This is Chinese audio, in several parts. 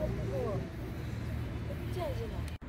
不，见着了。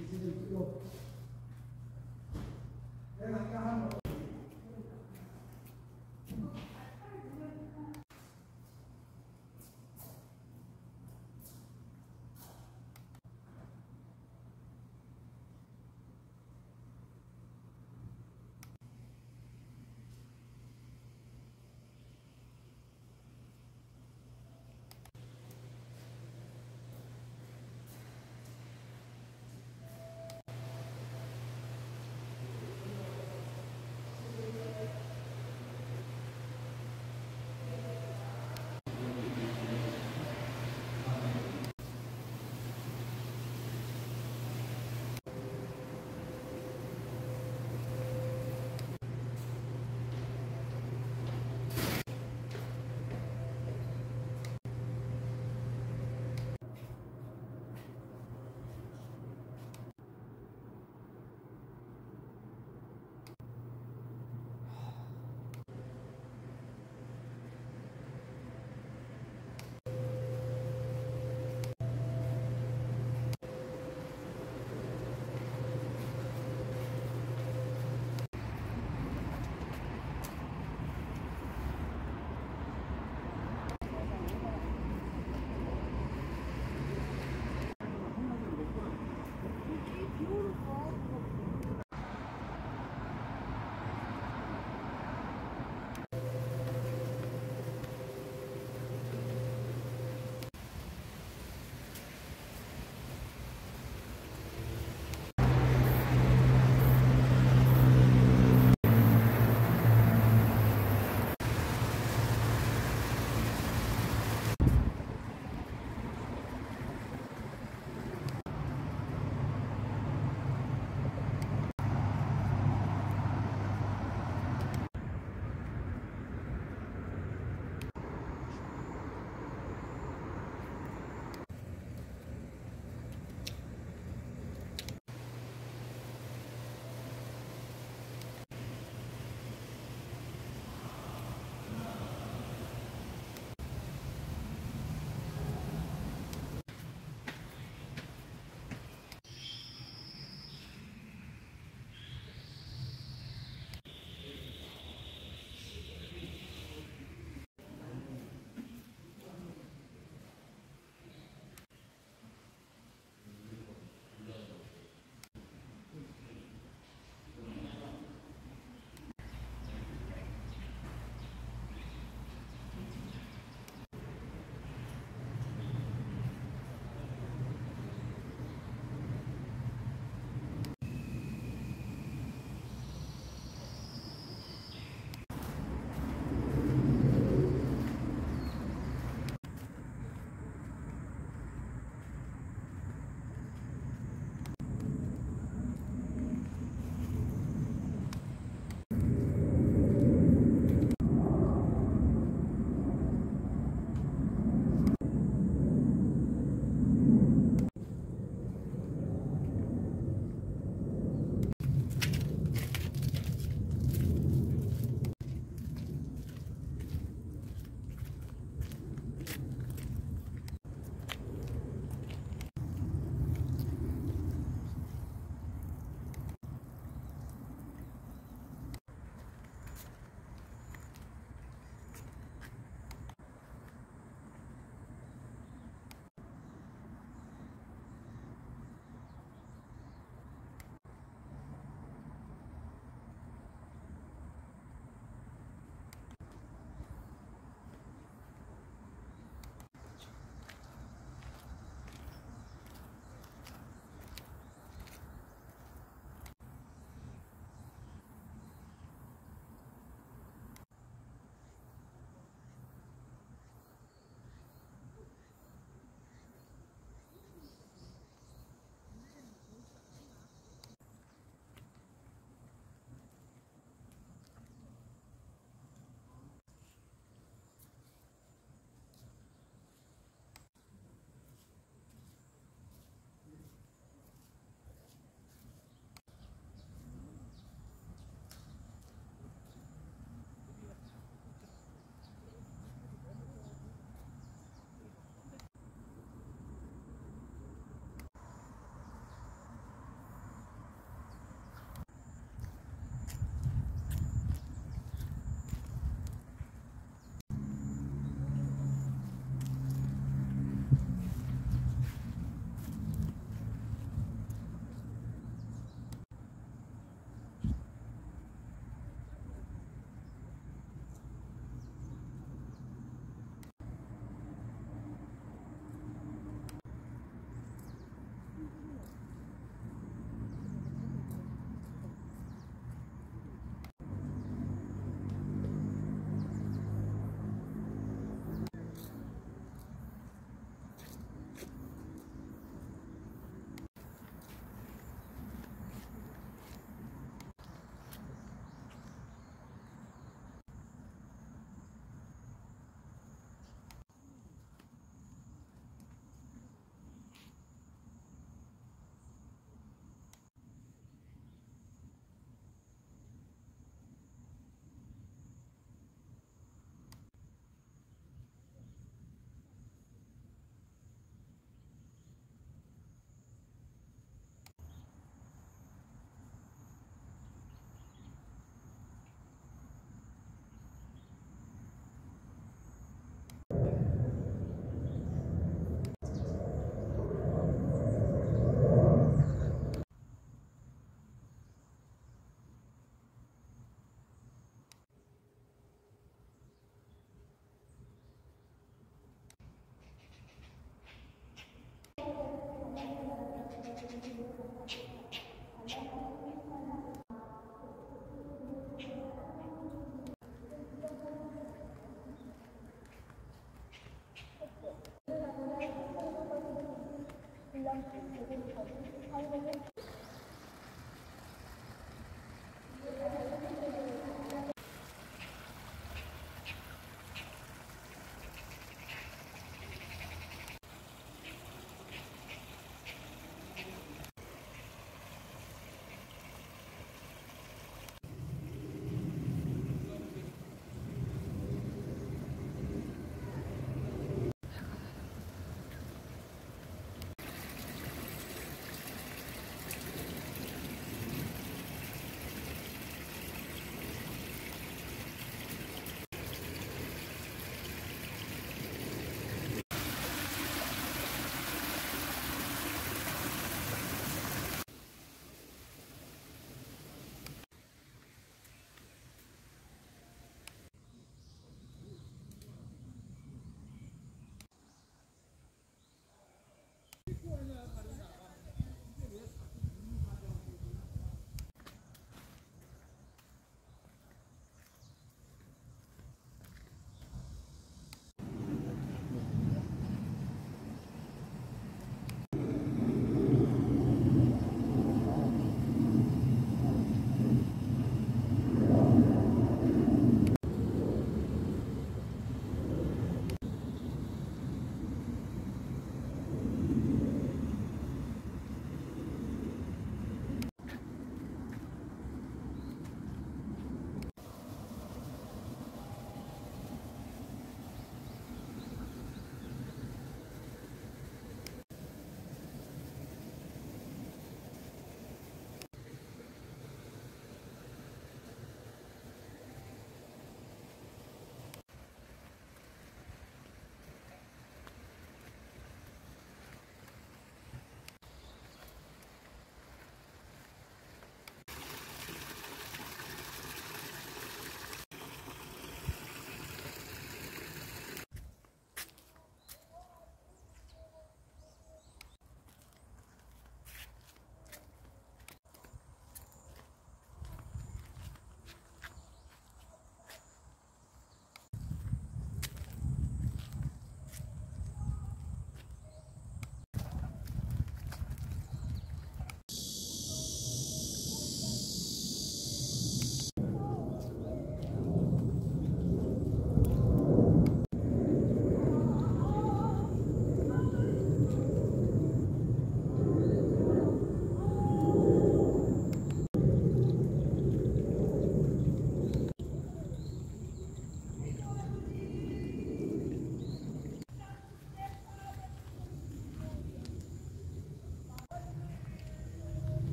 이제는 필요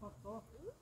por.